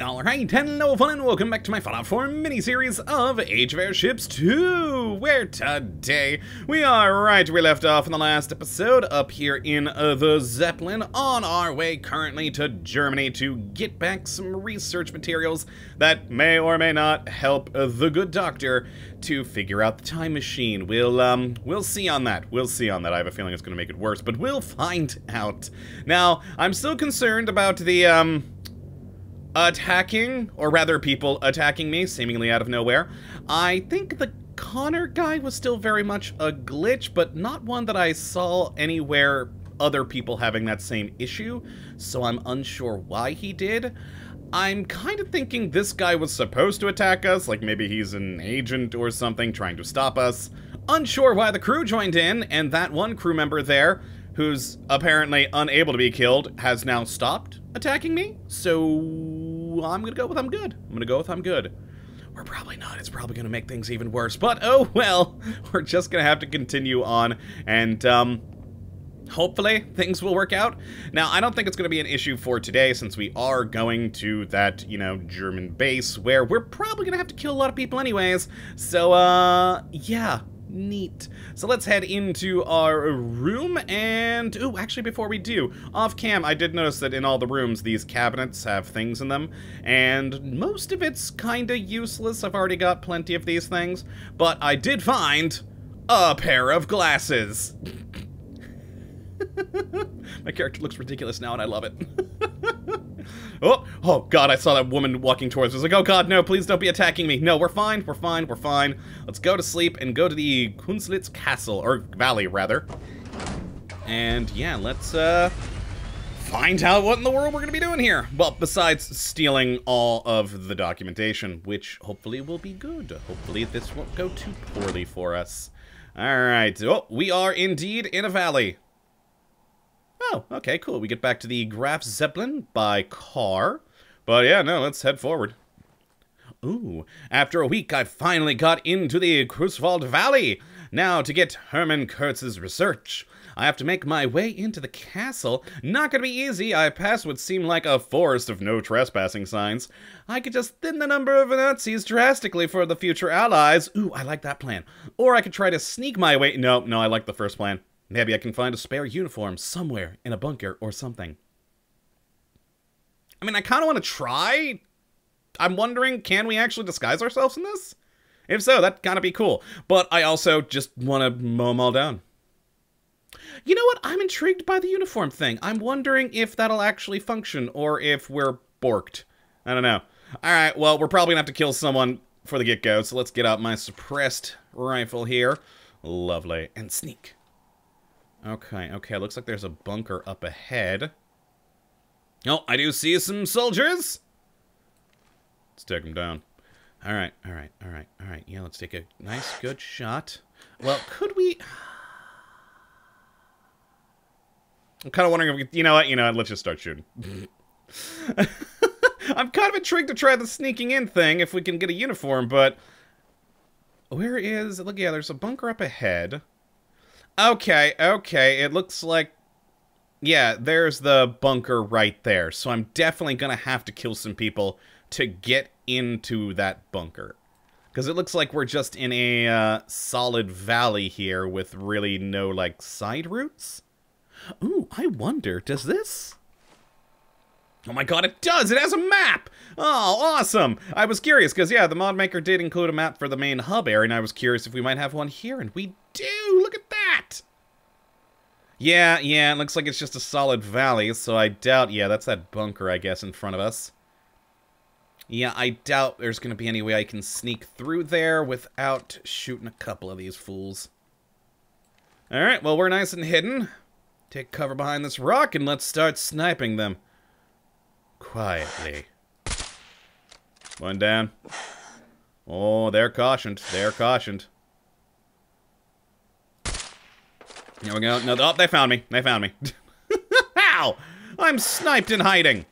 Alright, hello fun and welcome back to my Fallout 4 mini-series of Age of Airships 2, where today we are right we left off in the last episode, up here in uh, the Zeppelin, on our way currently to Germany to get back some research materials that may or may not help uh, the good doctor to figure out the time machine. We'll, um, we'll see on that. We'll see on that. I have a feeling it's going to make it worse, but we'll find out. Now, I'm still concerned about the, um attacking, or rather people attacking me, seemingly out of nowhere. I think the Connor guy was still very much a glitch, but not one that I saw anywhere other people having that same issue, so I'm unsure why he did. I'm kind of thinking this guy was supposed to attack us, like maybe he's an agent or something trying to stop us. Unsure why the crew joined in, and that one crew member there, who's apparently unable to be killed, has now stopped attacking me. So I'm gonna go with I'm good. I'm gonna go with I'm good. We're probably not. It's probably gonna make things even worse. But oh well, we're just gonna have to continue on and um hopefully things will work out. Now, I don't think it's going to be an issue for today since we are going to that, you know, German base where we're probably going to have to kill a lot of people anyways. So, uh, yeah, Neat. So let's head into our room and... oh, actually, before we do, off cam, I did notice that in all the rooms, these cabinets have things in them, and most of it's kinda useless. I've already got plenty of these things, but I did find a pair of glasses. My character looks ridiculous now, and I love it. oh, oh God, I saw that woman walking towards us. I was like, oh God, no, please don't be attacking me. No, we're fine, we're fine, we're fine. Let's go to sleep and go to the Kunslitz Castle, or Valley, rather. And yeah, let's, uh, find out what in the world we're to be doing here. Well, besides stealing all of the documentation, which hopefully will be good. Hopefully this won't go too poorly for us. All right. Oh, we are indeed in a valley. Oh, okay, cool. We get back to the Graf Zeppelin by car. But yeah, no, let's head forward. Ooh, after a week, I finally got into the Kreutzwald Valley. Now, to get Hermann Kurtz's research, I have to make my way into the castle. Not gonna be easy. I pass what seemed like a forest of no trespassing signs. I could just thin the number of Nazis drastically for the future allies. Ooh, I like that plan. Or I could try to sneak my way. No, no, I like the first plan. Maybe I can find a spare uniform somewhere in a bunker or something. I mean, I kind of want to try. I'm wondering, can we actually disguise ourselves in this? If so, that'd kind of be cool. But I also just want to mow them all down. You know what? I'm intrigued by the uniform thing. I'm wondering if that'll actually function or if we're borked. I don't know. All right, well, we're probably going to have to kill someone for the get-go, so let's get out my suppressed rifle here. Lovely. And sneak. Okay, okay, looks like there's a bunker up ahead. Oh, I do see some soldiers! Let's take them down. Alright, alright, alright, alright. Yeah, let's take a nice, good shot. Well, could we... I'm kind of wondering if we... You know what? You know what? Let's just start shooting. I'm kind of intrigued to try the sneaking in thing if we can get a uniform, but... Where is... Look, yeah, there's a bunker up ahead. Okay, okay. It looks like... Yeah, there's the bunker right there. So I'm definitely going to have to kill some people to get into that bunker. Because it looks like we're just in a uh, solid valley here with really no, like, side routes. Ooh, I wonder, does this... Oh my god, it does! It has a map! Oh, awesome! I was curious, because, yeah, the mod maker did include a map for the main hub area, and I was curious if we might have one here, and we do! Look at that! Yeah, yeah, it looks like it's just a solid valley, so I doubt... Yeah, that's that bunker, I guess, in front of us. Yeah, I doubt there's going to be any way I can sneak through there without shooting a couple of these fools. Alright, well, we're nice and hidden. Take cover behind this rock, and let's start sniping them. Quietly. One down. Oh, they're cautioned. They're cautioned. Here we go. No, oh, they found me. They found me. How? I'm sniped in hiding.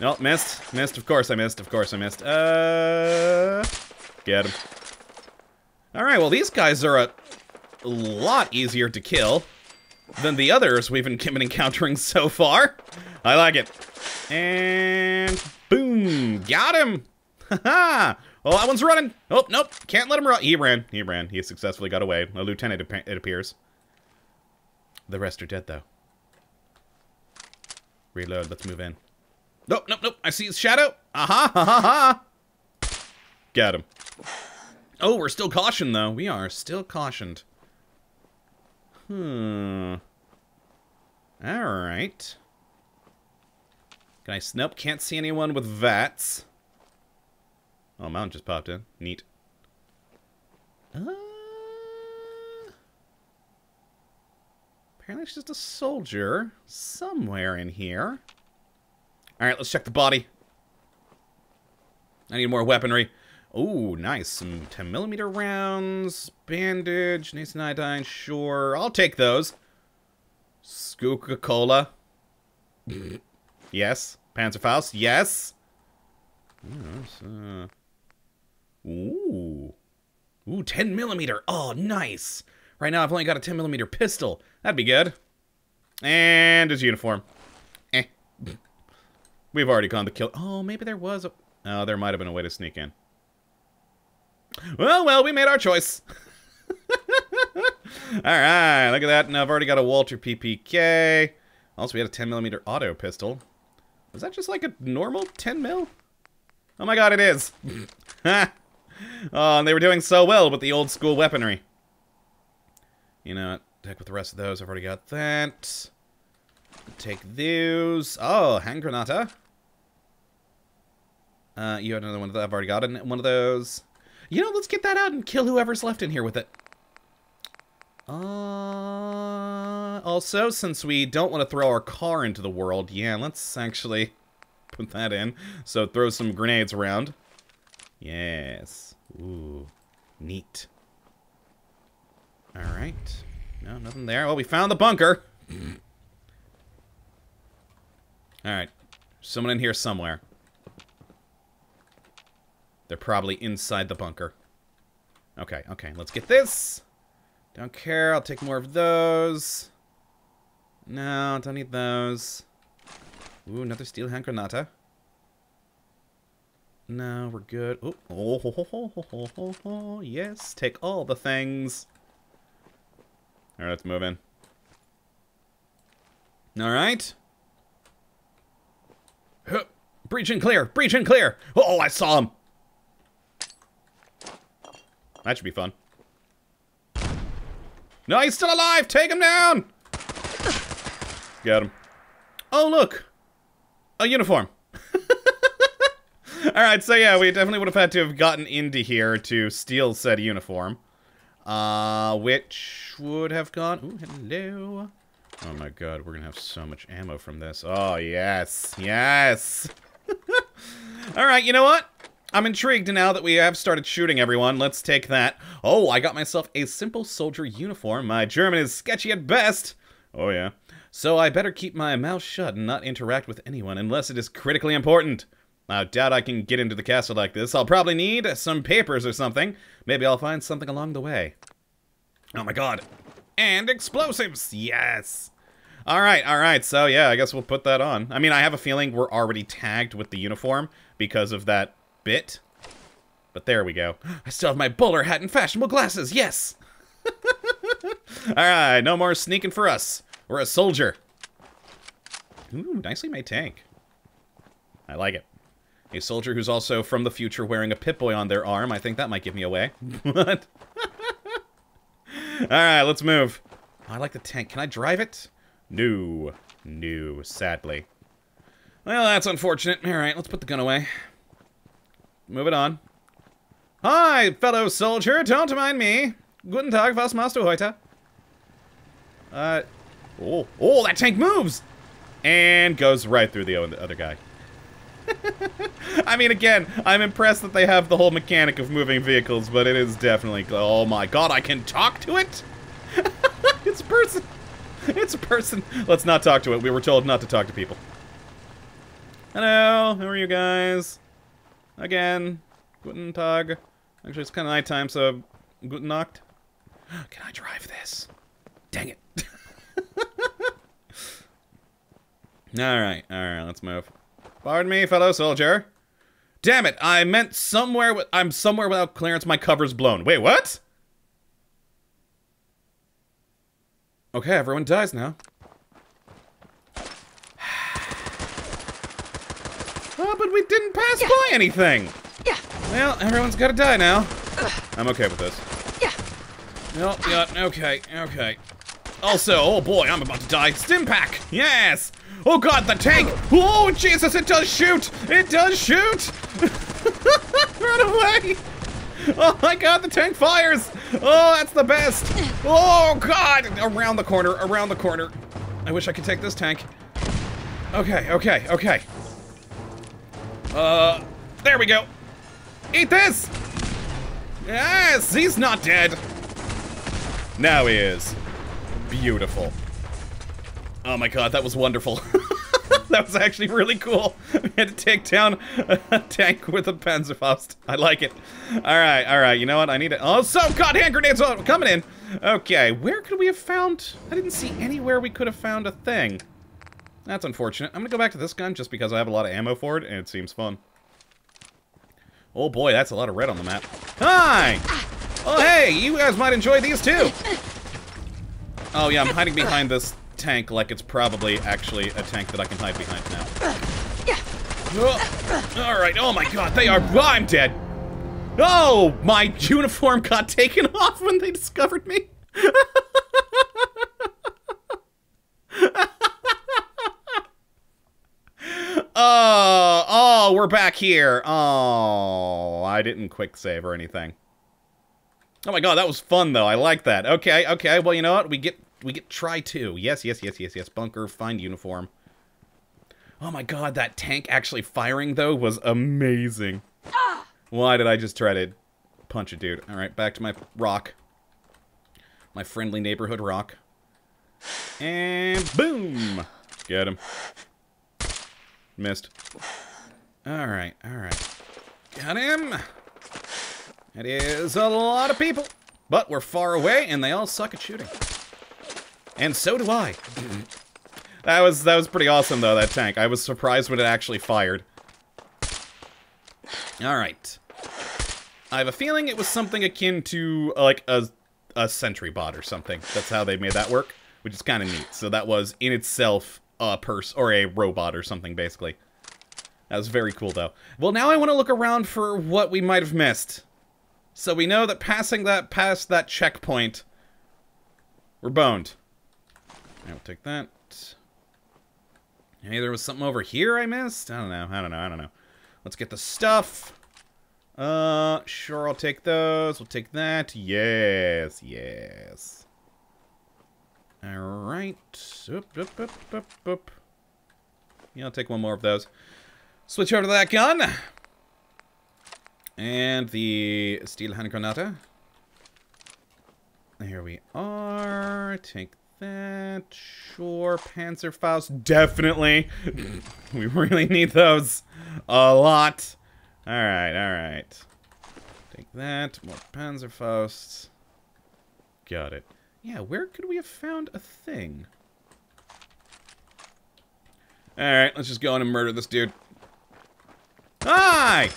No, oh, missed. Missed. Of course I missed. Of course I missed. Uh, get him. All right. Well, these guys are a lot easier to kill than the others we've been encountering so far. I like it. And Boom! Got him! Ha ha. Oh, that one's running! Oh, nope. Can't let him run. He ran. He ran. He successfully got away. A lieutenant, it appears. The rest are dead, though. Reload. Let's move in. Nope, nope, nope. I see his shadow. Aha, ha, ha, ha. Got him. Oh, we're still cautioned, though. We are still cautioned. Hmm. Alright. Can I... Nope, can't see anyone with VATS. Oh, mountain just popped in. Neat. Uh, apparently it's just a soldier somewhere in here. Alright, let's check the body. I need more weaponry. Oh, nice. Some 10 millimeter rounds, bandage, nascent iodine, sure. I'll take those. Coca Cola. yes. Panzerfaust, yes. Ooh. Ooh, 10 millimeter. Oh, nice. Right now I've only got a 10 millimeter pistol. That'd be good. And his uniform. Eh. We've already gone to kill. Oh, maybe there was a... Oh, there might have been a way to sneak in. Well, well, we made our choice. Alright, look at that. Now I've already got a Walther PPK. Also, we had a 10 millimeter auto pistol. Was that just like a normal 10 mil? Oh my god, it is. oh, and they were doing so well with the old school weaponry. You know? Heck with the rest of those. I've already got that. Take those. Oh, hand granata. Uh, you had another one that I've already got one of those. You know, let's get that out and kill whoever's left in here with it. Uh, also, since we don't want to throw our car into the world, yeah, let's actually put that in. So throw some grenades around. Yes. Ooh, neat. All right. No, nothing there. Well, we found the bunker. All right. Someone in here somewhere. They're probably inside the bunker. Okay, okay. Let's get this. Don't care. I'll take more of those. No, don't need those. Ooh, another steel hand granata. No, we're good. Oh, oh, ho, ho, ho, ho, ho, yes. Take all the things. All right, let's move in. All right. Breach and clear. Breach and clear. Oh, I saw him. That should be fun. No, he's still alive. Take him down. Got him. Oh, look. A uniform. All right, so yeah, we definitely would have had to have gotten into here to steal said uniform. Uh, which would have gone... Ooh, hello. Oh my god, we're gonna have so much ammo from this. Oh, yes. Yes! Alright, you know what? I'm intrigued now that we have started shooting everyone. Let's take that. Oh, I got myself a simple soldier uniform. My German is sketchy at best. Oh, yeah. So I better keep my mouth shut and not interact with anyone unless it is critically important. I doubt I can get into the castle like this. I'll probably need some papers or something. Maybe I'll find something along the way. Oh my god. And explosives! Yes! Alright, alright, so yeah, I guess we'll put that on. I mean, I have a feeling we're already tagged with the uniform because of that bit. But there we go. I still have my bowler hat and fashionable glasses, yes! Alright, no more sneaking for us. We're a soldier. Ooh, nicely made tank. I like it. A soldier who's also from the future wearing a Pip-Boy on their arm. I think that might give me away. what? Alright, let's move. I like the tank. Can I drive it? No. No, sadly. Well, that's unfortunate. Alright, let's put the gun away. Move it on. Hi, fellow soldier. Don't mind me. Guten Tag, was machst du heute? Uh, oh, oh, that tank moves! And goes right through the other guy. I mean, again, I'm impressed that they have the whole mechanic of moving vehicles, but it is definitely... Oh my god, I can talk to it? it's a person. It's a person. Let's not talk to it. We were told not to talk to people. Hello, how are you guys? Again, guten Tag. Actually, it's kind of nighttime, so guten Nacht. Can I drive this? Dang it. alright, alright, let's move. Pardon me, fellow soldier. Damn it, I meant somewhere with- I'm somewhere without clearance, my cover's blown. Wait, what? Okay, everyone dies now. oh, but we didn't pass by anything! Yeah. Well, everyone's gotta die now. I'm okay with this. Yeah. No, yeah, okay, okay. Also, oh boy, I'm about to die. Stimpak! Yes! Oh god, the tank! Oh, Jesus, it does shoot! It does shoot! Run away! Oh my god, the tank fires! Oh, that's the best! Oh god! Around the corner, around the corner. I wish I could take this tank. Okay, okay, okay. Uh, there we go. Eat this! Yes, he's not dead. Now he is. Beautiful. Oh my god, that was wonderful. that was actually really cool. We had to take down a tank with a Panzerfaust. I like it. Alright, alright, you know what? I need to- Oh, so god, hand grenades on, coming in! Okay, where could we have found- I didn't see anywhere we could have found a thing. That's unfortunate. I'm gonna go back to this gun just because I have a lot of ammo for it and it seems fun. Oh boy, that's a lot of red on the map. Hi! Oh hey, you guys might enjoy these too! Oh yeah, I'm hiding behind this tank like it's probably actually a tank that I can hide behind now. Yeah. Oh, Alright, oh my god, they are- oh, I'm dead! Oh, my uniform got taken off when they discovered me! Oh, oh, we're back here. Oh, I didn't quick save or anything. Oh my god, that was fun though. I like that. Okay, okay. Well, you know what? We get we get try two. Yes, yes, yes, yes, yes. Bunker, find uniform. Oh my god, that tank actually firing though was amazing. Why did I just try to punch a dude? All right, back to my rock. My friendly neighborhood rock. And boom. Get him. Missed. Alright, alright. Got him! It is a lot of people, but we're far away and they all suck at shooting. And so do I. that was that was pretty awesome though, that tank. I was surprised when it actually fired. Alright. I have a feeling it was something akin to uh, like a a sentry bot or something. That's how they made that work, which is kind of neat. So that was in itself a purse or a robot or something basically. That was very cool though. Well, now I want to look around for what we might have missed. So we know that passing that past that checkpoint, we're boned. I will take that. Hey, there was something over here I missed? I don't know. I don't know. I don't know. Let's get the stuff. Uh, sure, I'll take those. We'll take that. Yes, yes. Alright. Oop, oop, oop, oop, oop. Yeah, I'll take one more of those. Switch over to that gun. And the steel hand granata. Here we are. Take that. Sure. Panzerfaust. Definitely. we really need those. A lot. Alright, alright. Take that. More Panzerfausts. Got it. Yeah, where could we have found a thing? Alright, let's just go in and murder this dude. Hi!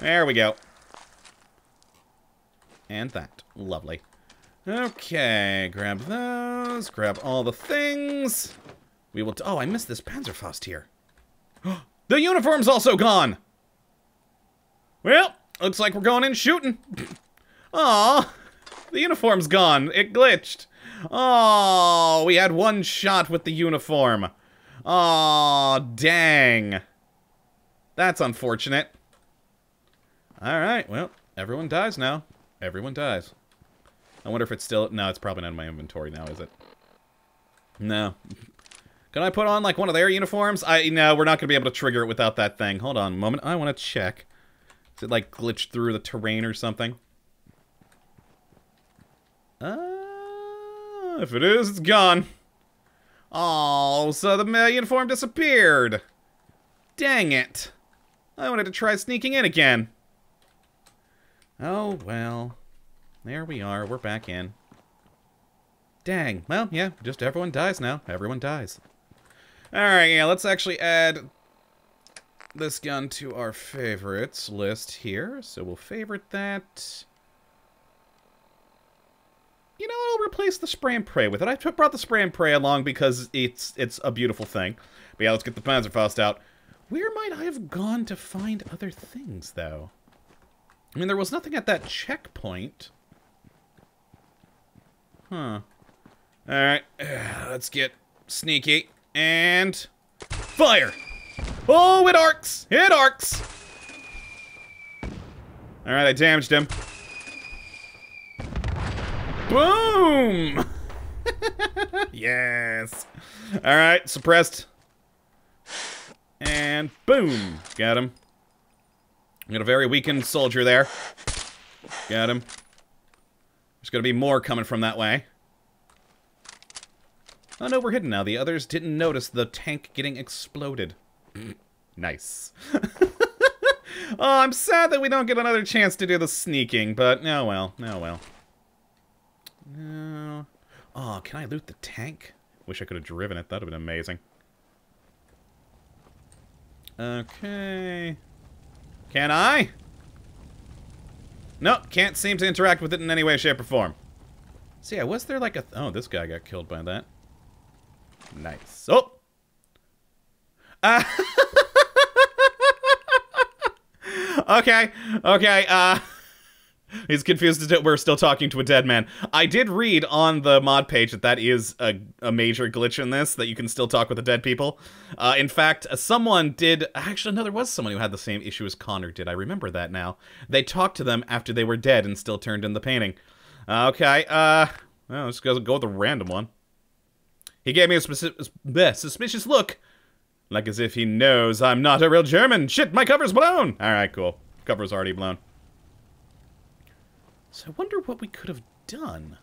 There we go. And that. Lovely. Okay, grab those. Grab all the things. We will... oh, I missed this Panzerfaust here. the uniform's also gone! Well, looks like we're going in shooting. Aw, the uniform's gone. It glitched. Oh, we had one shot with the uniform. Aw, dang. That's unfortunate. Alright, well, everyone dies now. Everyone dies. I wonder if it's still... No, it's probably not in my inventory now, is it? No. Can I put on, like, one of their uniforms? I No, we're not going to be able to trigger it without that thing. Hold on a moment. I want to check. Is it, like, glitched through the terrain or something? Uh, if it is, it's gone. Oh, so the uniform disappeared. Dang it. I wanted to try sneaking in again. Oh, well. There we are. We're back in. Dang. Well, yeah, just everyone dies now. Everyone dies. Alright, yeah, let's actually add this gun to our favorites list here. So we'll favorite that. You know, I'll replace the spray and pray with it. I brought the spray and pray along because it's it's a beautiful thing. But yeah, let's get the Panzerfaust out. Where might I have gone to find other things, though? I mean, there was nothing at that checkpoint. Huh. Alright, let's get sneaky. And... Fire! Oh, it arcs! It arcs! Alright, I damaged him. Boom! yes! Alright, suppressed. And boom! Got him. Got a very weakened soldier there. Got him. There's gonna be more coming from that way. Oh no, we're hidden now. The others didn't notice the tank getting exploded. nice. oh, I'm sad that we don't get another chance to do the sneaking, but oh well, oh well. No. Oh, can I loot the tank? Wish I could have driven it. That would have been amazing. Okay. Can I? Nope, can't seem to interact with it in any way, shape, or form. See, yeah, was there like a... Th oh, this guy got killed by that. Nice. Oh! Uh, okay, okay, uh... He's confused that we're still talking to a dead man. I did read on the mod page that that is a, a major glitch in this, that you can still talk with the dead people. Uh, in fact, someone did... Actually, no, there was someone who had the same issue as Connor did. I remember that now. They talked to them after they were dead and still turned in the painting. Uh, okay, uh... Well, let's go, go with a random one. He gave me a bleh, suspicious look. Like as if he knows I'm not a real German. Shit, my cover's blown! Alright, cool. Cover's already blown. So I wonder what we could have done.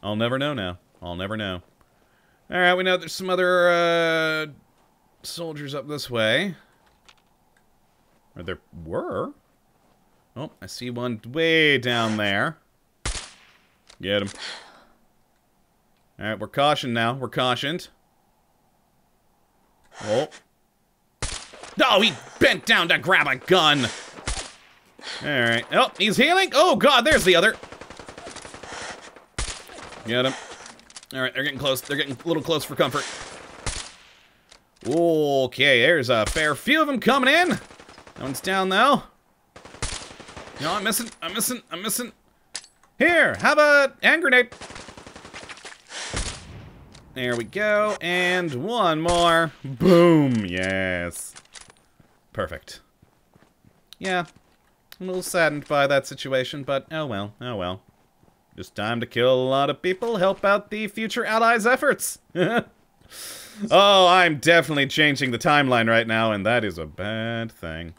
I'll never know now. I'll never know. Alright, we know there's some other, uh, soldiers up this way. Or there were. Oh, I see one way down there. Get him. Alright, we're cautioned now. We're cautioned. Oh. Oh, he bent down to grab a gun. Alright. Oh, he's healing. Oh, God, there's the other. Get him. Alright, they're getting close. They're getting a little close for comfort. Okay, there's a fair few of them coming in. That one's down, though. No, I'm missing. I'm missing. I'm missing. Here, have a hand grenade. There we go. And one more. Boom. Yes. Perfect. Yeah, I'm a little saddened by that situation, but oh well, oh well. Just time to kill a lot of people, help out the future allies' efforts. oh, I'm definitely changing the timeline right now, and that is a bad thing.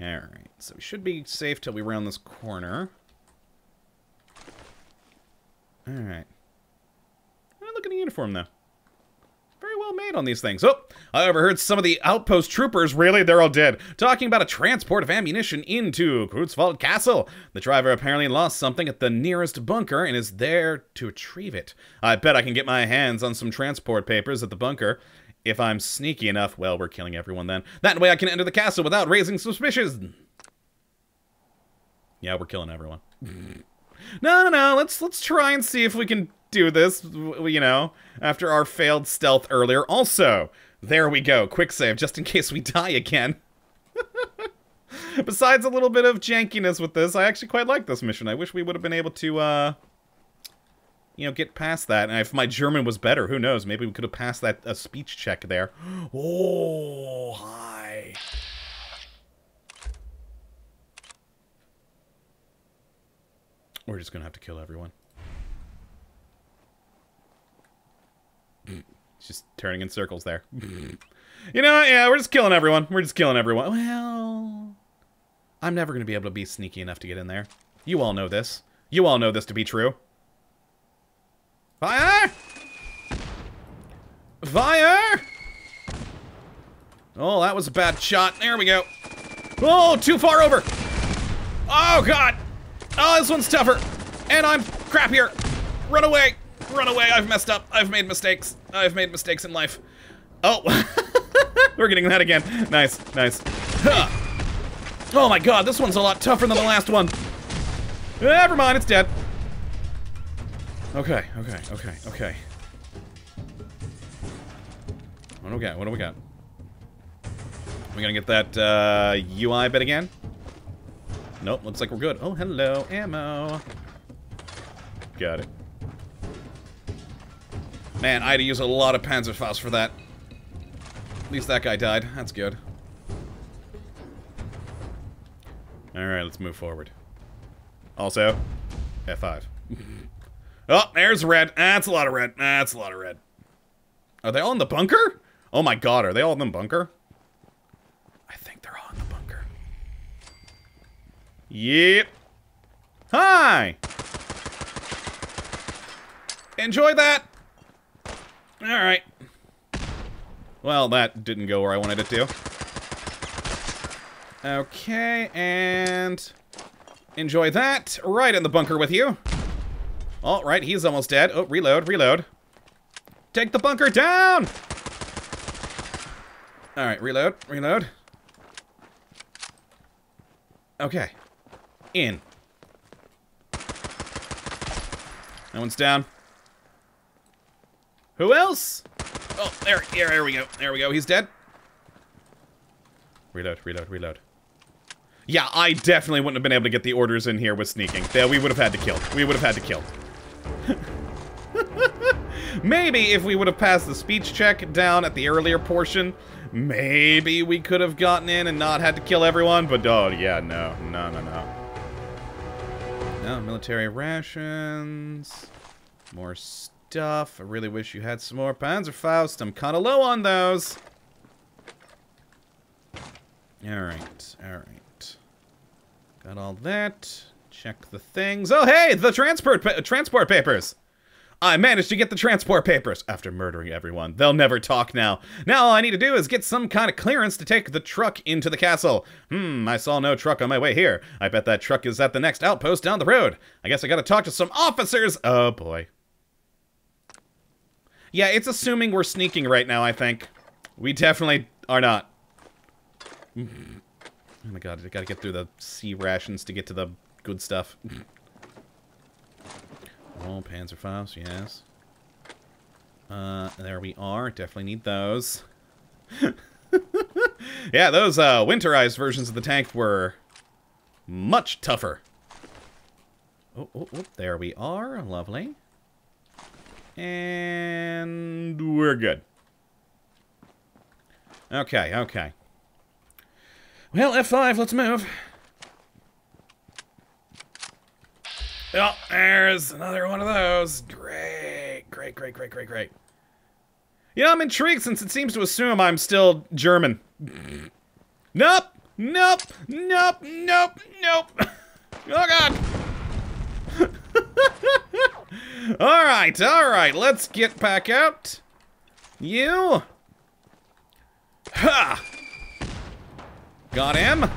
Alright, so we should be safe till we round this corner. Alright. Look at the uniform, though well made on these things. Oh, I overheard some of the outpost troopers, really, they're all dead, talking about a transport of ammunition into Kreutzwald Castle. The driver apparently lost something at the nearest bunker and is there to retrieve it. I bet I can get my hands on some transport papers at the bunker. If I'm sneaky enough, well, we're killing everyone then. That way I can enter the castle without raising suspicions. Yeah, we're killing everyone. no, no, no, let's let's try and see if we can do this, you know, after our failed stealth earlier. Also, there we go, quick save, just in case we die again. Besides a little bit of jankiness with this, I actually quite like this mission. I wish we would have been able to, uh, you know, get past that. And if my German was better, who knows? Maybe we could have passed that a speech check there. Oh, hi. We're just gonna have to kill everyone. Just turning in circles there. you know, yeah, we're just killing everyone. We're just killing everyone. Well, I'm never going to be able to be sneaky enough to get in there. You all know this. You all know this to be true. Fire! Fire! Oh, that was a bad shot. There we go. Oh, too far over. Oh, God. Oh, this one's tougher. And I'm crappier. Run away. Run away. I've messed up. I've made mistakes. I've made mistakes in life. Oh. We're getting that again. Nice, nice. Huh. Oh my god, this one's a lot tougher than the last one. Never mind, it's dead. Okay, okay, okay, okay. What do we got? What do we got? We gonna get that uh, UI bit again? Nope, looks like we're good. Oh, hello, ammo. Got it. Man, I had to use a lot of Panzerfaust for that. At least that guy died. That's good. Alright, let's move forward. Also, F5. oh, there's red. That's a lot of red. That's a lot of red. Are they all in the bunker? Oh my god, are they all in the bunker? I think they're all in the bunker. Yep. Hi! Enjoy that! Alright. Well, that didn't go where I wanted it to. Okay, and... Enjoy that. Right in the bunker with you. All right, he's almost dead. Oh, reload, reload. Take the bunker down! All right, reload, reload. Okay. In. That one's down. Who else? Oh, there, yeah, there we go. There we go. He's dead. Reload, reload, reload. Yeah, I definitely wouldn't have been able to get the orders in here with sneaking. Yeah, we would have had to kill. We would have had to kill. maybe if we would have passed the speech check down at the earlier portion, maybe we could have gotten in and not had to kill everyone, but oh, yeah, no, no, no, no. No, military rations. More stuff. I really wish you had some more Panzerfaust. I'm kind of low on those. Alright, alright. Got all that. Check the things. Oh, hey, the transport pa transport papers. I managed to get the transport papers after murdering everyone. They'll never talk now. Now all I need to do is get some kind of clearance to take the truck into the castle. Hmm, I saw no truck on my way here. I bet that truck is at the next outpost down the road. I guess I gotta talk to some officers. Oh boy. Yeah, it's assuming we're sneaking right now, I think. We definitely are not. Oh my god, I gotta get through the C rations to get to the good stuff. Oh, Panzerfaust, yes. Uh, there we are. Definitely need those. yeah, those uh, winterized versions of the tank were much tougher. Oh, oh, oh, there we are. Lovely. And we're good. Okay, okay. Well, F5, let's move. Oh, there's another one of those. Great, great, great, great, great, great. You know, I'm intrigued since it seems to assume I'm still German. Nope, nope, nope, nope, nope. Oh, God. All right, all right, let's get back out. You. Ha! Got him.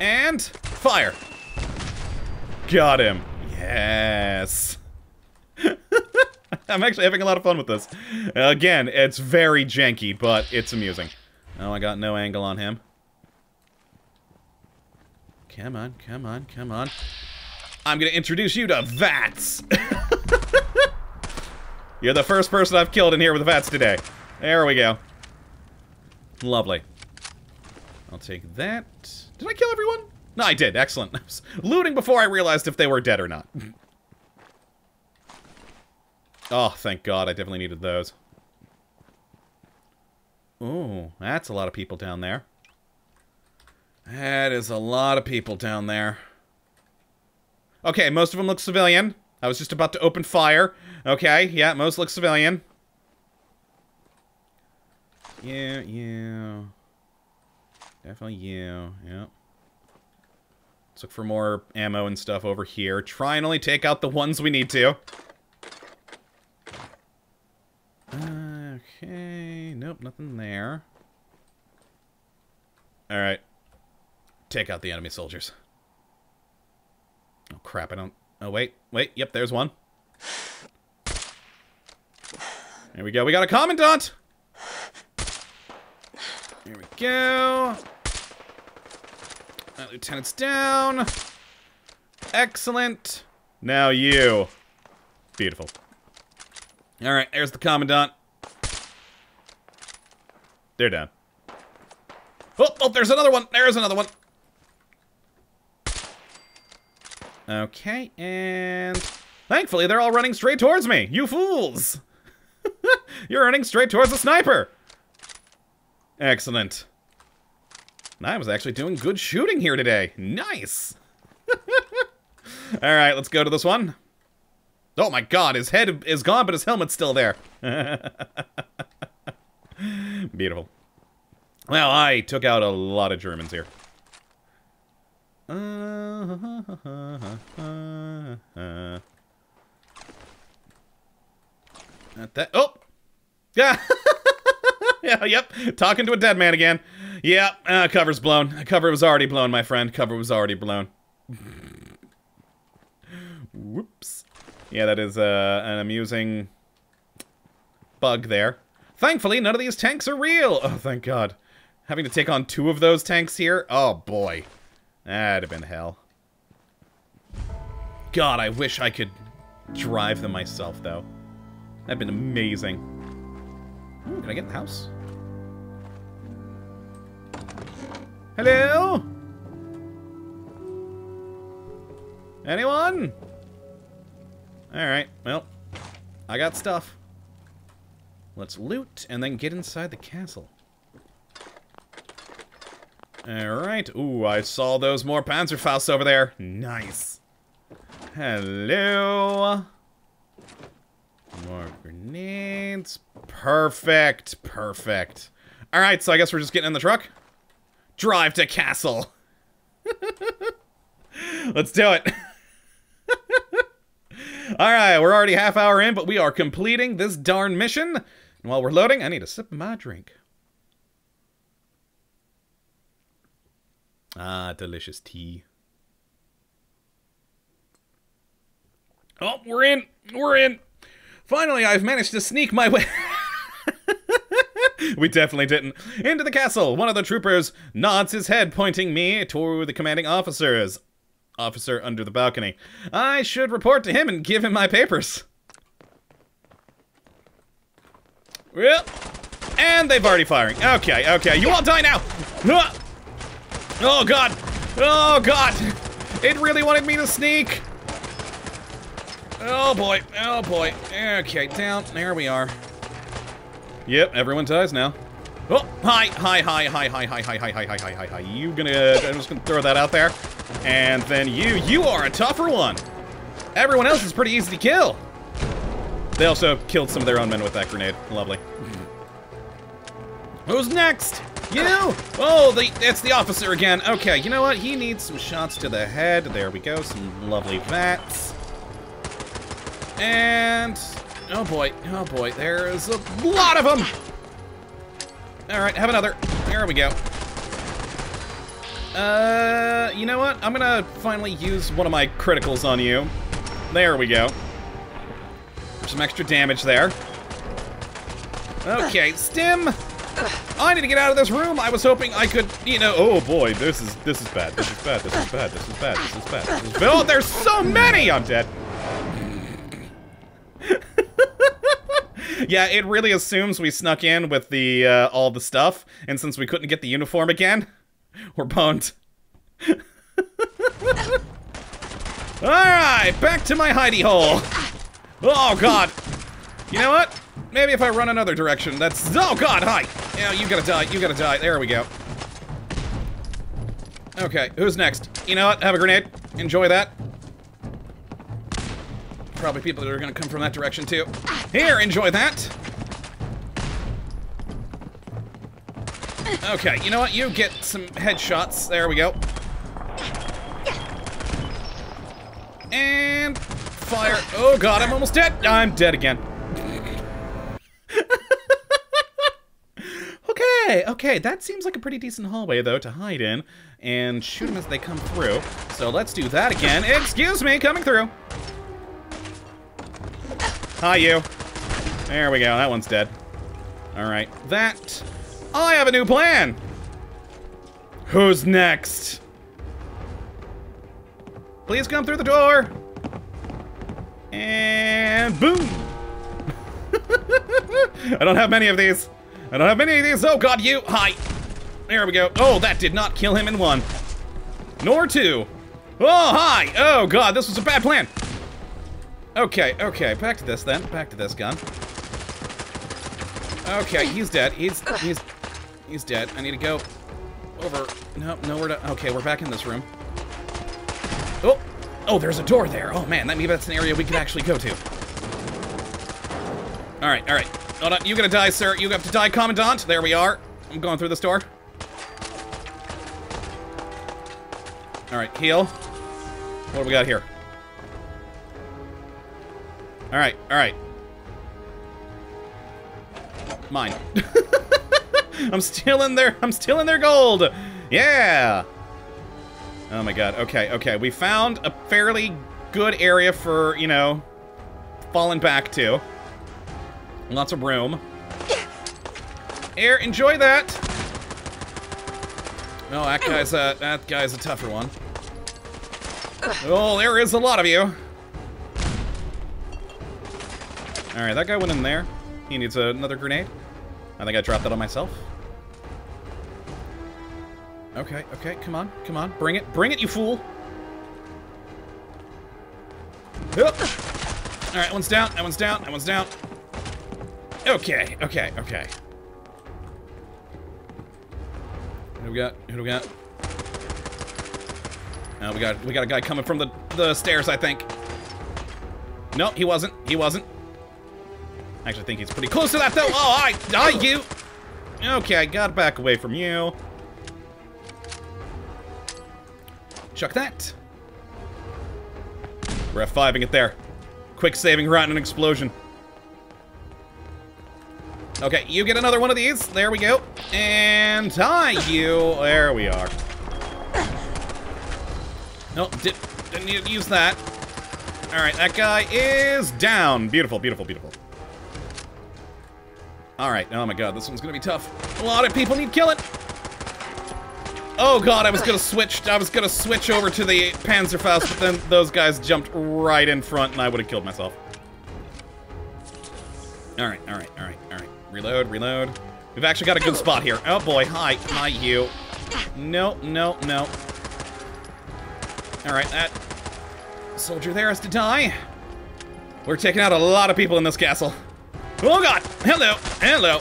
And fire. Got him. Yes. I'm actually having a lot of fun with this. Again, it's very janky, but it's amusing. Oh, I got no angle on him. Come on, come on, come on. I'm gonna introduce you to VATS! You're the first person I've killed in here with the VATS today. There we go. Lovely. I'll take that. Did I kill everyone? No, I did. Excellent. I was looting before I realized if they were dead or not. oh, thank God. I definitely needed those. Ooh, that's a lot of people down there. That is a lot of people down there. Okay, most of them look civilian. I was just about to open fire. Okay, yeah, most look civilian. Yeah, yeah. Definitely you, yeah. Let's look for more ammo and stuff over here. Try and only take out the ones we need to. Okay, nope, nothing there. Alright. Take out the enemy soldiers. Oh crap, I don't... Oh wait, wait, yep, there's one. There we go, we got a commandant! Here we go. Uh, lieutenant's down. Excellent. Now you. Beautiful. All right, there's the commandant. They're down. Oh, oh, there's another one. There's another one. Okay, and thankfully they're all running straight towards me. You fools! You're running straight towards the sniper. Excellent. I was actually doing good shooting here today. Nice. all right, let's go to this one. Oh my god, his head is gone, but his helmet's still there. Beautiful. Well, I took out a lot of Germans here. Not that. Oh! Yeah! yeah, yep. Talking to a dead man again. Yeah, uh, cover's blown. Cover was already blown, my friend. Cover was already blown. Whoops. Yeah, that is uh, an amusing bug there. Thankfully, none of these tanks are real. Oh, thank God. Having to take on two of those tanks here? Oh, boy. That'd have been hell. God, I wish I could drive them myself, though. That'd been amazing. Ooh, can I get in the house? Hello? Anyone? Alright, well, I got stuff. Let's loot and then get inside the castle. Alright. Ooh, I saw those more Panzerfausts over there. Nice. Hello. More grenades. Perfect. Perfect. Alright, so I guess we're just getting in the truck. Drive to castle. Let's do it. Alright, we're already half hour in, but we are completing this darn mission. And while we're loading, I need a sip of my drink. Ah, delicious tea. Oh, we're in! We're in! Finally, I've managed to sneak my way... we definitely didn't. Into the castle, one of the troopers nods his head, pointing me toward the commanding officers. Officer under the balcony. I should report to him and give him my papers. Well, and they've already firing. Okay, okay, you all die now! Oh god! Oh god! It really wanted me to sneak! Oh boy, oh boy. Okay, down. There we are. Yep, everyone dies now. Oh, hi, hi, hi, hi, hi, hi, hi, hi, hi, hi, hi, hi, hi. You gonna, I'm just gonna throw that out there. And then you, you are a tougher one. Everyone else is pretty easy to kill. They also killed some of their own men with that grenade. Lovely. Who's next? You? Oh, the, it's the officer again. Okay, you know what? He needs some shots to the head. There we go. Some lovely vats. And... Oh boy, oh boy, there's a lot of them! Alright, have another. There we go. Uh, you know what? I'm gonna finally use one of my criticals on you. There we go. Some extra damage there. Okay, Stim! I need to get out of this room. I was hoping I could, you know. Oh boy, this is this is bad. This is bad. This is bad. This is bad. This is bad. This is bad. Oh, there's so many. I'm dead. yeah, it really assumes we snuck in with the uh, all the stuff, and since we couldn't get the uniform again, we're boned. all right, back to my hidey hole. Oh god. You know what? Maybe if I run another direction. That's oh god, hi. Yeah, you gotta die. You gotta die. There we go. Okay, who's next? You know what? Have a grenade. Enjoy that. Probably people that are gonna come from that direction too. Here, enjoy that. Okay, you know what? You get some headshots. There we go. And fire. Oh god, I'm almost dead. I'm dead again. Okay, okay, that seems like a pretty decent hallway, though, to hide in and shoot them as they come through. So let's do that again. Excuse me, coming through. Hi, you. There we go, that one's dead. All right, that. I have a new plan. Who's next? Please come through the door. And boom. I don't have many of these. I don't have many of these. Oh god, you. Hi. There we go. Oh, that did not kill him in one. Nor two. Oh, hi. Oh god, this was a bad plan. Okay, okay, back to this then. Back to this gun. Okay, he's dead. He's he's he's dead. I need to go over. No, nowhere to. Okay, we're back in this room. Oh, oh, there's a door there. Oh man, that maybe that's an area we could actually go to. All right, all right. Hold on, you gotta die, sir. You have to die, Commandant. There we are. I'm going through this door. All right, heal. What do we got here? All right, all right. Mine. I'm stealing their I'm stealing their gold. Yeah. Oh my god. Okay, okay. We found a fairly good area for, you know, falling back to. Lots of room. Air, enjoy that. Oh, that guy's a that guy's a tougher one. Oh, there is a lot of you. Alright, that guy went in there. He needs another grenade. I think I dropped that on myself. Okay, okay, come on, come on. Bring it, bring it, you fool! Alright, one's down, that one's down, that one's down. Okay, okay, okay. Who do we got? Who do we got? Oh, we got we got a guy coming from the the stairs, I think. No, he wasn't. He wasn't. I actually think he's pretty close to that, though. Oh, I, I, you. Okay, I got back away from you. Chuck that. We're F5ing it there. Quick saving run and explosion. Okay, you get another one of these. There we go. And hi, you. There we are. Nope, did, didn't use that. All right, that guy is down. Beautiful, beautiful, beautiful. All right. Oh my god, this one's gonna be tough. A lot of people need killing. Oh god, I was gonna switch. I was gonna switch over to the Panzerfaust, but then those guys jumped right in front, and I would have killed myself. All right, all right, all right. Reload, reload. We've actually got a good spot here. Oh boy, hi, hi you. No, no, no. All right, that soldier there has to die. We're taking out a lot of people in this castle. Oh god! Hello! Hello!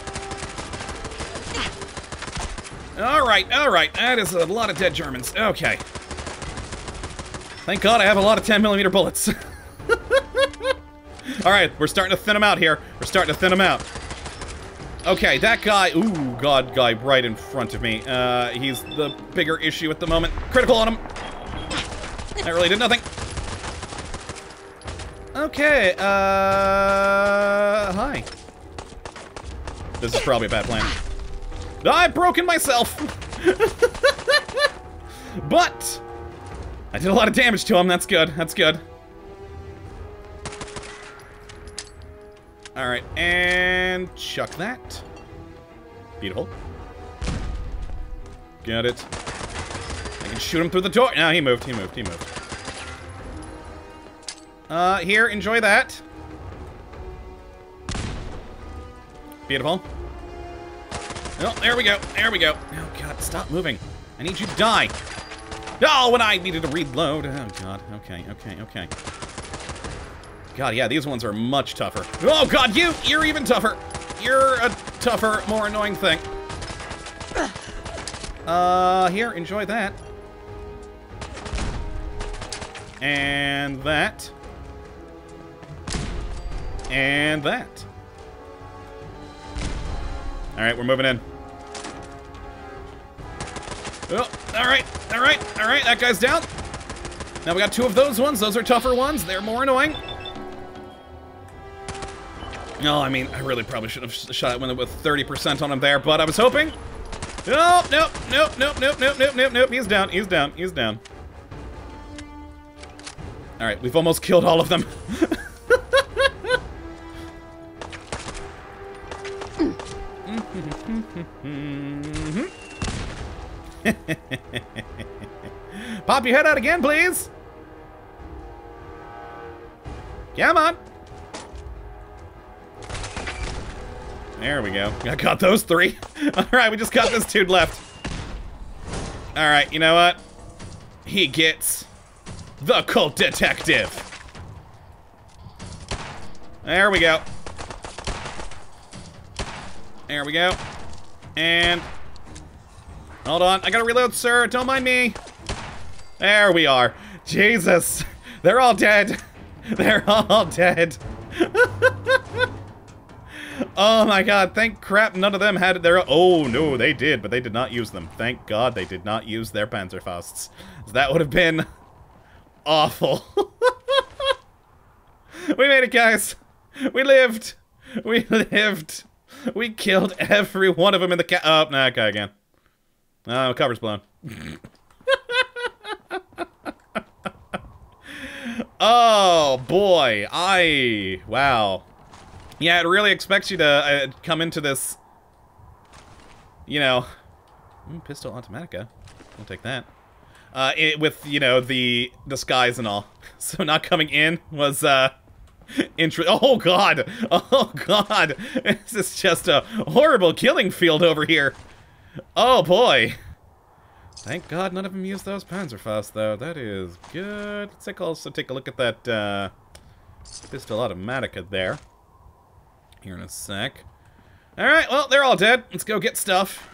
Alright, alright. That is a lot of dead Germans. Okay. Thank god I have a lot of 10mm bullets. Alright, we're starting to thin them out here. We're starting to thin them out. Okay, that guy... Ooh, god, guy right in front of me. Uh, he's the bigger issue at the moment. Critical on him. That really did nothing. Okay, uh... Hi. This is probably a bad plan. I've broken myself! but... I did a lot of damage to him, that's good, that's good. Alright, and chuck that. Beautiful. Got it. I can shoot him through the door. No, he moved, he moved, he moved. Uh, here, enjoy that. Beautiful. Oh, there we go. There we go. Oh, God, stop moving. I need you to die. Oh, when I needed to reload. Oh, God. Okay, okay, okay. God, yeah, these ones are much tougher. Oh, God, you! You're even tougher. You're a tougher, more annoying thing. Uh, here, enjoy that. And that. And that. Alright, we're moving in. Oh, alright, alright, alright, that guy's down. Now we got two of those ones. Those are tougher ones. They're more annoying. No, I mean, I really probably should have shot it with 30% on him there, but I was hoping. Nope, nope, nope, nope, nope, nope, nope, nope, nope. He's down, he's down, he's down. Alright, we've almost killed all of them. Pop your head out again, please. Come on. There we go. I got those three. All right, we just got this dude left. All right, you know what? He gets the Colt Detective. There we go. There we go. And hold on, I gotta reload, sir. Don't mind me. There we are. Jesus, they're all dead. They're all dead. oh my god, thank crap none of them had their- Oh no, they did, but they did not use them. Thank god they did not use their Panzerfausts. That would have been awful. we made it, guys. We lived. We lived. We killed every one of them in the cat. Oh, nah, guy again. Oh, cover's blown. oh boy, I wow. Yeah, it really expects you to uh, come into this. You know, pistol automatica. I'll take that. Uh, it, with you know the disguise and all. So not coming in was uh Intro oh god! Oh god! This is just a horrible killing field over here. Oh boy! Thank god none of them used those Panzerfaust though. That is good. Let's also take a look at that uh, pistol automatica there. Here in a sec. Alright, well, they're all dead. Let's go get stuff.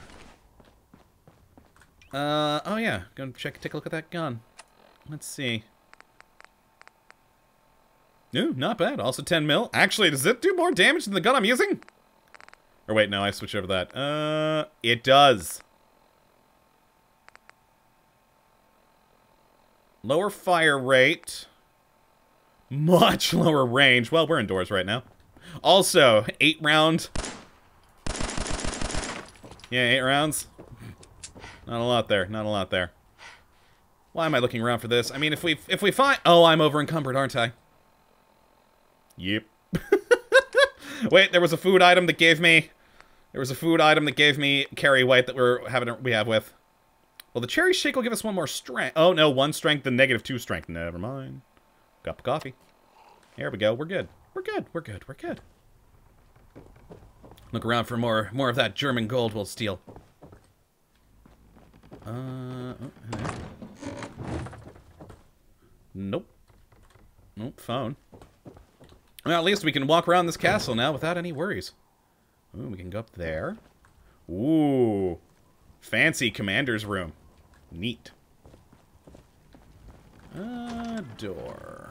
Uh, oh yeah, go check, take a look at that gun. Let's see. Ooh, not bad. Also 10 mil. Actually, does it do more damage than the gun I'm using? Or wait, no, I switched over that. Uh, it does. Lower fire rate. Much lower range. Well, we're indoors right now. Also, eight round. Yeah, eight rounds. Not a lot there. Not a lot there. Why am I looking around for this? I mean, if we if we find... Oh, I'm over encumbered, aren't I? Yep. Wait, there was a food item that gave me... There was a food item that gave me carry white that we're having we have with. Well, the cherry shake will give us one more strength. Oh, no, one strength and negative two strength. Never mind. Cup of coffee. Here we go. We're good. We're good. We're good. We're good. Look around for more more of that German gold we'll steal. Uh, oh, nope. Nope, phone. Well, at least we can walk around this castle now without any worries. Ooh, we can go up there. Ooh. Fancy commander's room. Neat. Uh, door.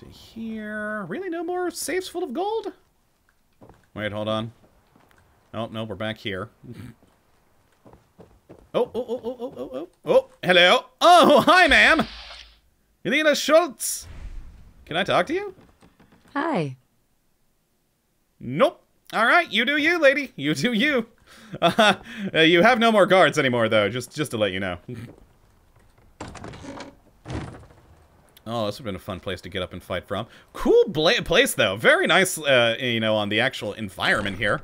To here. Really no more safes full of gold? Wait, hold on. Oh, no, we're back here. oh, oh, oh, oh, oh, oh, oh. Oh, hello. Oh, hi, ma'am. Elena Schultz. Can I talk to you? Hi. Nope. All right, you do you, lady. You do you. Uh, you have no more guards anymore, though. Just, just to let you know. oh, this would have been a fun place to get up and fight from. Cool place, though. Very nice, uh, you know, on the actual environment here.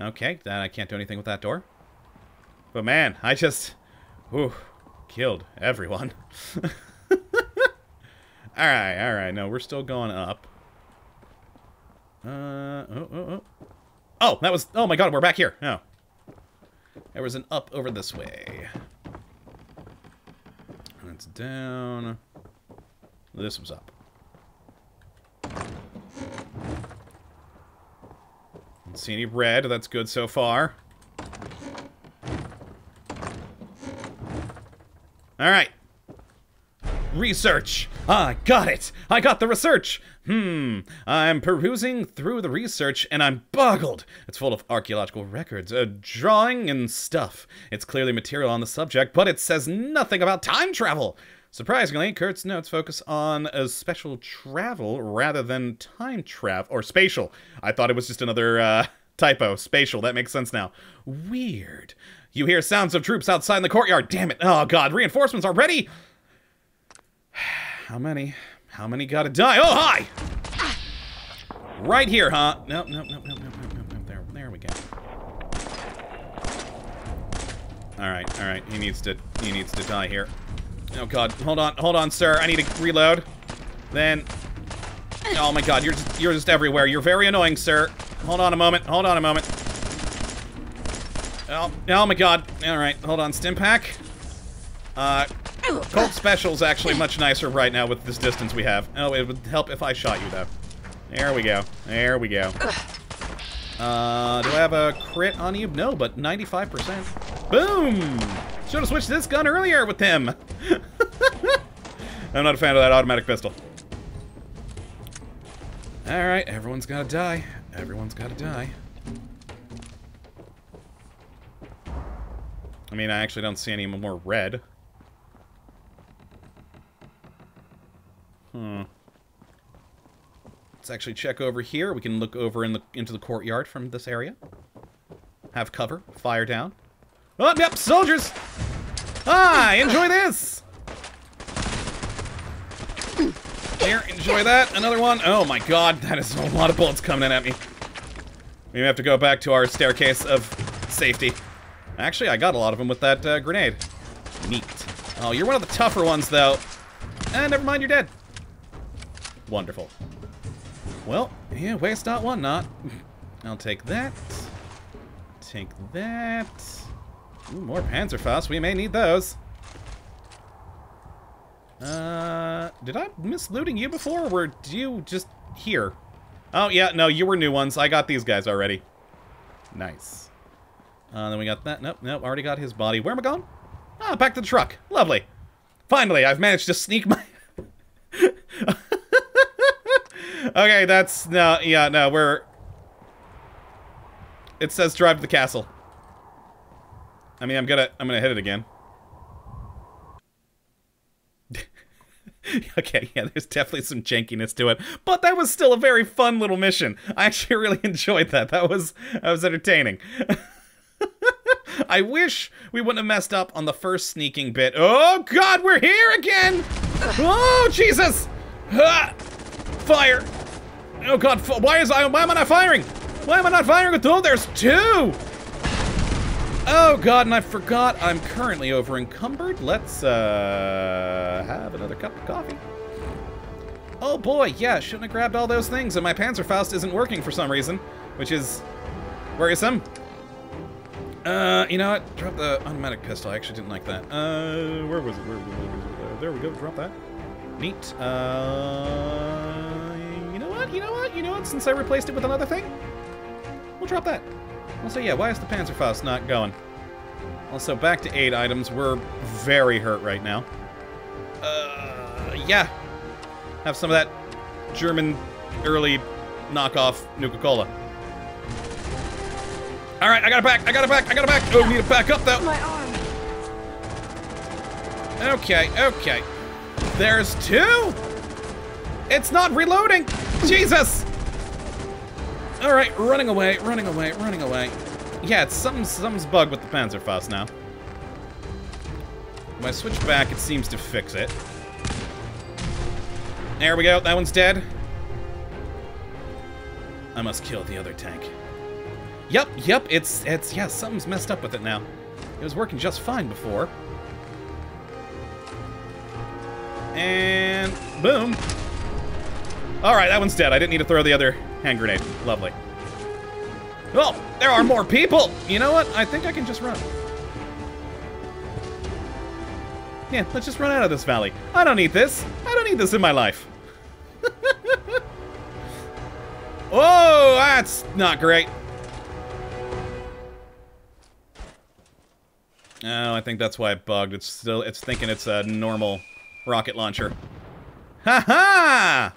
Okay, then I can't do anything with that door. But man, I just, whew, killed everyone. Alright, alright. No, we're still going up. Uh, oh, oh, oh. Oh, that was, oh my god, we're back here. Oh. There was an up over this way. That's down. This was up. Don't see any red. That's good so far. Alright. Research! I got it! I got the research! Hmm, I'm perusing through the research and I'm boggled. It's full of archaeological records, uh, drawing and stuff. It's clearly material on the subject, but it says nothing about time travel. Surprisingly, Kurt's notes focus on a special travel rather than time travel, or spatial. I thought it was just another, uh, typo. Spatial, that makes sense now. Weird. You hear sounds of troops outside in the courtyard. Damn it. Oh, God. Reinforcements are ready. How many? How many gotta die? Oh, hi! Right here, huh? No, no, no, no, no, no, no, no. There we go. Alright, alright. He needs to he needs to die here. Oh god, hold on, hold on, sir. I need to reload. Then Oh my god, you're just you're just everywhere. You're very annoying, sir. Hold on a moment, hold on a moment. Oh, oh my god. Alright, hold on, Stimpak. Uh Colt Special's actually much nicer right now with this distance we have. Oh, it would help if I shot you, though. There we go. There we go. Uh, do I have a crit on you? No, but 95%. Boom! Should have switched this gun earlier with him. I'm not a fan of that automatic pistol. Alright, everyone's gotta die. Everyone's gotta die. I mean, I actually don't see any more red. Hmm. Let's actually check over here. We can look over in the into the courtyard from this area. Have cover. Fire down. Oh, yep, soldiers! Ah, enjoy this! Here, enjoy that. Another one. Oh my god, that is a lot of bullets coming in at me. We have to go back to our staircase of safety. Actually, I got a lot of them with that uh, grenade. Neat. Oh, you're one of the tougher ones, though. And eh, never mind, you're dead. Wonderful. Well, yeah, waste not, one not. I'll take that. Take that. Ooh, more Panzerfaust. We may need those. Uh, did I miss looting you before, or were you just here? Oh, yeah, no, you were new ones. I got these guys already. Nice. Uh, then we got that. Nope, nope, already got his body. Where am I going? Ah, back to the truck. Lovely. Finally, I've managed to sneak my... okay, that's no, yeah, no, we're. It says drive to the castle. I mean, I'm gonna, I'm gonna hit it again. okay, yeah, there's definitely some jankiness to it, but that was still a very fun little mission. I actually really enjoyed that. That was, that was entertaining. I wish we wouldn't have messed up on the first sneaking bit. Oh God, we're here again! Oh Jesus! Ah! Fire! Oh god, why is I why am I not firing? Why am I not firing oh there's two! Oh god, and I forgot I'm currently over encumbered. Let's uh have another cup of coffee. Oh boy, yeah, shouldn't have grabbed all those things, and my Panzerfaust isn't working for some reason, which is worrisome. Uh, you know what? Drop the automatic pistol. I actually didn't like that. Uh, where was it? Where, where, where, uh, there we go. Drop that. Neat. Uh, you know what? You know what? You know what? Since I replaced it with another thing, we'll drop that. Also, yeah, why is the Panzerfaust not going? Also, back to eight items. We're very hurt right now. Uh, yeah. Have some of that German early knockoff Nuka-Cola. All right, I got it back. I got it back. I got it back. Oh, need to back up though. My arm. Okay, okay. There's two. It's not reloading. Jesus. All right, running away, running away, running away. Yeah, it's something, something's bugged with the Panzerfaust now. When I switch back, it seems to fix it. There we go. That one's dead. I must kill the other tank. Yep, yep, it's, it's, yeah, something's messed up with it now. It was working just fine before. And boom. Alright, that one's dead. I didn't need to throw the other hand grenade. Lovely. Oh, there are more people! You know what? I think I can just run. Yeah, let's just run out of this valley. I don't need this. I don't need this in my life. oh, that's not great. Oh, I think that's why it bugged. It's still, it's thinking it's a normal rocket launcher. Ha ha!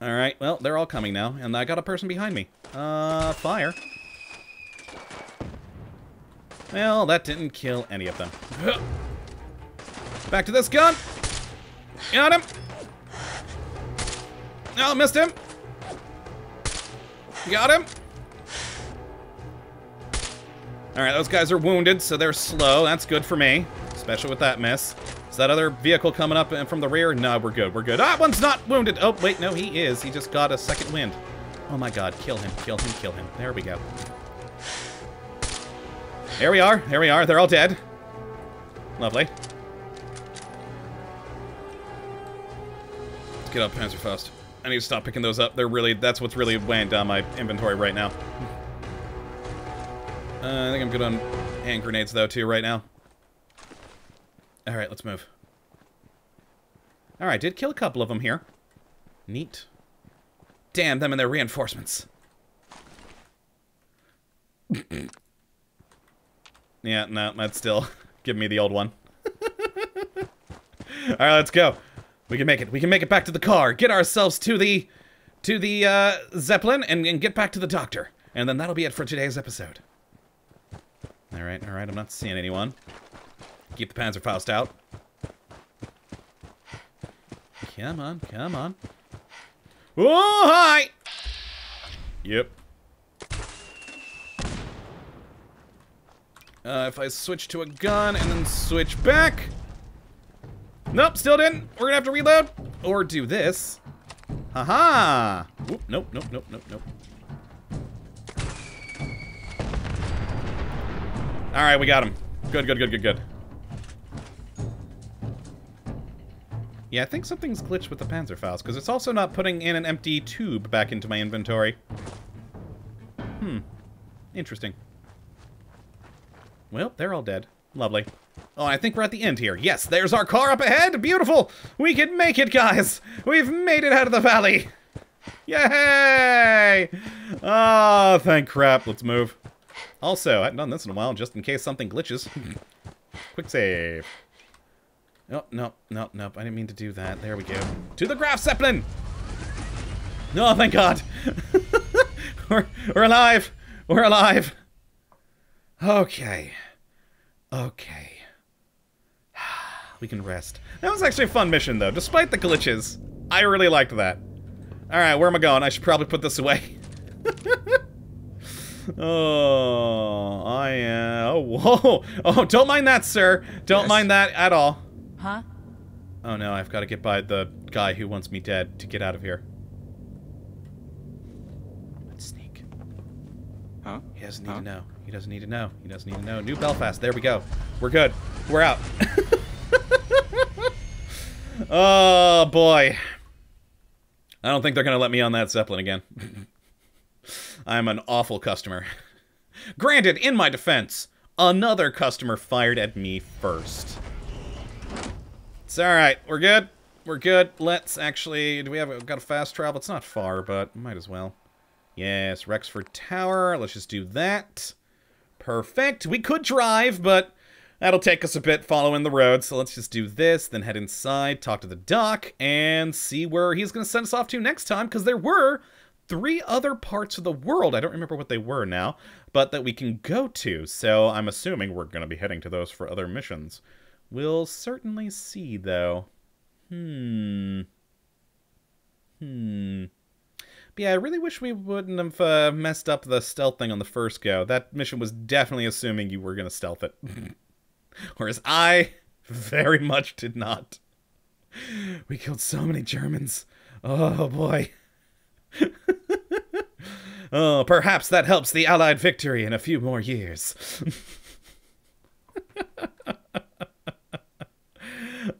Alright, well, they're all coming now, and I got a person behind me. Uh, fire. Well, that didn't kill any of them. Back to this gun! Got him! Oh, missed him! Got him! Alright, those guys are wounded, so they're slow. That's good for me. Especially with that miss. That other vehicle coming up and from the rear? No, we're good. We're good. Ah, one's not wounded. Oh, wait, no, he is. He just got a second wind. Oh my god, kill him, kill him, kill him. There we go. There we are, there we are. They're all dead. Lovely. Let's get up Panzerfaust. I need to stop picking those up. They're really, that's what's really weighing down my inventory right now. Uh, I think I'm good on hand grenades, though, too, right now. Alright, let's move. Alright, did kill a couple of them here. Neat. Damn them and their reinforcements. yeah, no, that's still giving me the old one. Alright, let's go. We can make it. We can make it back to the car. Get ourselves to the to the uh, Zeppelin and, and get back to the doctor. And then that'll be it for today's episode. Alright, alright, I'm not seeing anyone. Keep the Panzerfaust out. Come on, come on. Oh, hi! Yep. Uh, if I switch to a gun and then switch back... Nope, still didn't. We're gonna have to reload. Or do this. Haha! -ha. Nope, nope, nope, nope, nope. Alright, we got him. Good, good, good, good, good. Yeah, I think something's glitched with the Panzerfaust, because it's also not putting in an empty tube back into my inventory. Hmm. Interesting. Well, they're all dead. Lovely. Oh, I think we're at the end here. Yes, there's our car up ahead. Beautiful. We can make it, guys. We've made it out of the valley. Yay! Oh, thank crap. Let's move. Also, I haven't done this in a while, just in case something glitches. Quick save. No, no, no, no. I didn't mean to do that. There we go. To the Graf Zeppelin! No, oh, thank God. we're, we're alive. We're alive. Okay. Okay. we can rest. That was actually a fun mission, though. Despite the glitches, I really liked that. Alright, where am I going? I should probably put this away. oh, I am. Uh, oh, whoa. Oh, don't mind that, sir. Don't yes. mind that at all. Huh? Oh no, I've got to get by the guy who wants me dead to get out of here. Let's sneak. Huh? He doesn't need huh? to know. He doesn't need to know. He doesn't need to know. New Belfast. There we go. We're good. We're out. oh, boy. I don't think they're going to let me on that Zeppelin again. I'm an awful customer. Granted, in my defense, another customer fired at me first. It's alright. We're good. We're good. Let's actually... Do we have... got a fast travel? It's not far, but might as well. Yes, Rexford Tower. Let's just do that. Perfect. We could drive, but that'll take us a bit following the road. So let's just do this, then head inside, talk to the doc, and see where he's going to send us off to next time, because there were three other parts of the world. I don't remember what they were now, but that we can go to. So I'm assuming we're going to be heading to those for other missions. We'll certainly see, though. Hmm. Hmm. But yeah, I really wish we wouldn't have uh, messed up the stealth thing on the first go. That mission was definitely assuming you were going to stealth it. Whereas I very much did not. We killed so many Germans. Oh, boy. oh, perhaps that helps the Allied victory in a few more years.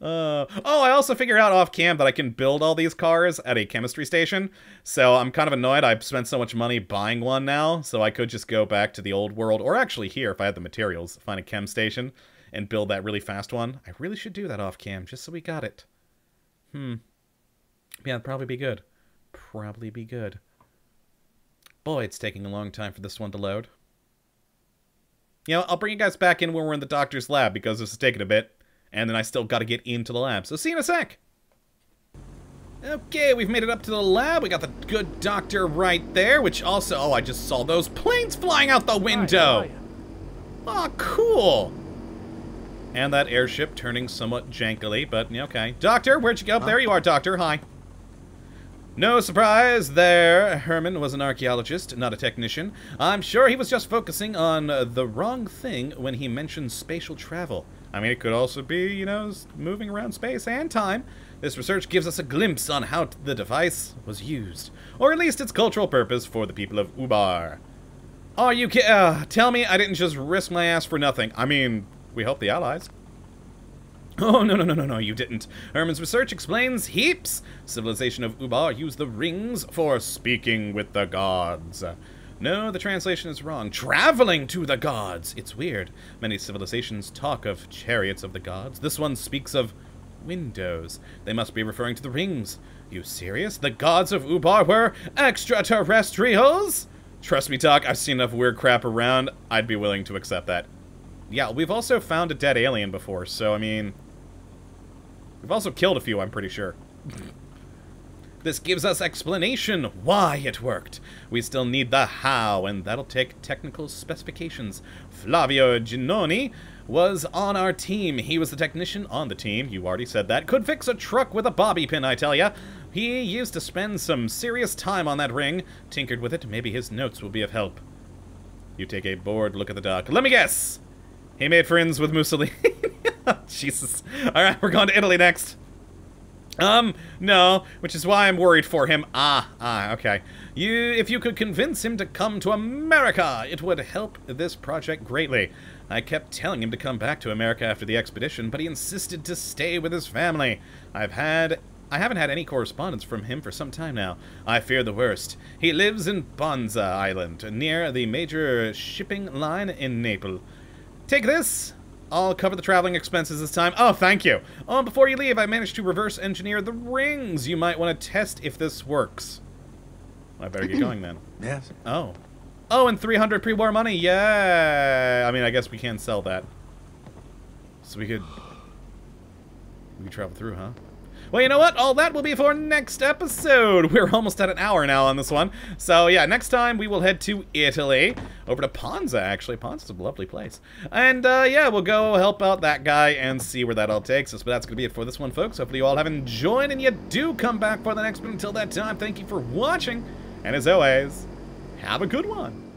Uh, oh, I also figured out off cam that I can build all these cars at a chemistry station. So I'm kind of annoyed I've spent so much money buying one now. So I could just go back to the old world, or actually here if I had the materials, find a chem station and build that really fast one. I really should do that off cam just so we got it. Hmm. Yeah, it'd probably be good. Probably be good. Boy, it's taking a long time for this one to load. You know, I'll bring you guys back in when we're in the doctor's lab because this is taking a bit and then I still got to get into the lab. So see you in a sec. Okay, we've made it up to the lab. We got the good doctor right there, which also... Oh, I just saw those planes flying out the window. Oh, cool. And that airship turning somewhat jankily, but okay. Doctor, where'd you go? Huh? There you are, Doctor. Hi. No surprise there. Herman was an archaeologist, not a technician. I'm sure he was just focusing on the wrong thing when he mentioned spatial travel. I mean, it could also be, you know, moving around space and time. This research gives us a glimpse on how the device was used, or at least its cultural purpose for the people of Ubar. Are you can uh, tell me I didn't just risk my ass for nothing. I mean, we help the allies. Oh, no, no, no, no, no, you didn't. Herman's research explains heaps. Civilization of Ubar used the rings for speaking with the gods. No, the translation is wrong. Traveling to the gods! It's weird. Many civilizations talk of chariots of the gods. This one speaks of windows. They must be referring to the rings. You serious? The gods of Ubar were extraterrestrials? Trust me, Doc, I've seen enough weird crap around. I'd be willing to accept that. Yeah, we've also found a dead alien before, so, I mean... We've also killed a few, I'm pretty sure. this gives us explanation why it worked. We still need the how, and that'll take technical specifications. Flavio Ginoni was on our team. He was the technician on the team, you already said that. Could fix a truck with a bobby pin, I tell ya. He used to spend some serious time on that ring. Tinkered with it, maybe his notes will be of help. You take a bored look at the Doc. Let me guess! He made friends with Mussolini. Jesus. Alright, we're going to Italy next. Um, no, which is why I'm worried for him. Ah, ah, okay. You, if you could convince him to come to America, it would help this project greatly. I kept telling him to come back to America after the expedition, but he insisted to stay with his family. I've had I haven't had any correspondence from him for some time now. I fear the worst. He lives in Ponza Island, near the major shipping line in Naples. Take this. I'll cover the traveling expenses this time. Oh, thank you. Oh, before you leave, I managed to reverse engineer the rings. You might want to test if this works. I better get going then. Yes. Oh. Oh, and 300 pre-war money. Yeah. I mean, I guess we can sell that. So we could... We could travel through, huh? Well, you know what? All that will be for next episode. We're almost at an hour now on this one. So, yeah, next time we will head to Italy. Over to Ponza, actually. Ponza's a lovely place. And, uh, yeah, we'll go help out that guy and see where that all takes us. But that's going to be it for this one, folks. Hopefully you all have enjoyed and you do come back for the next one. Until that time, thank you for watching. And as always, have a good one.